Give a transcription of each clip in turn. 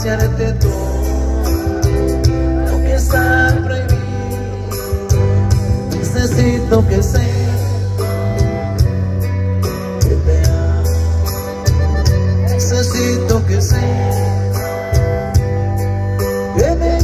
ofrecerte todo lo que está prohibido. Necesito que sea. necesito que sé que me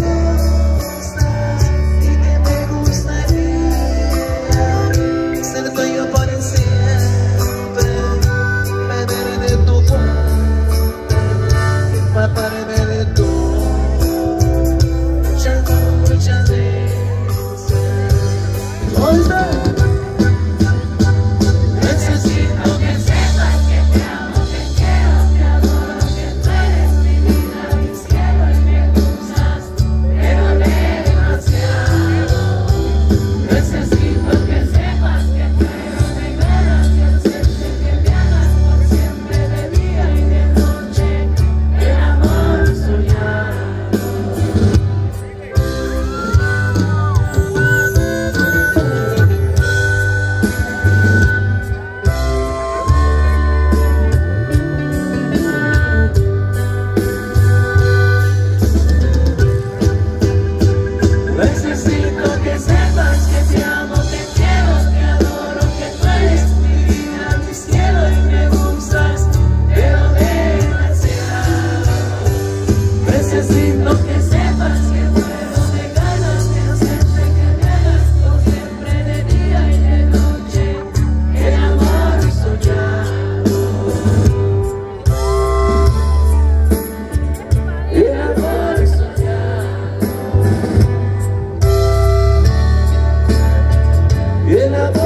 enough.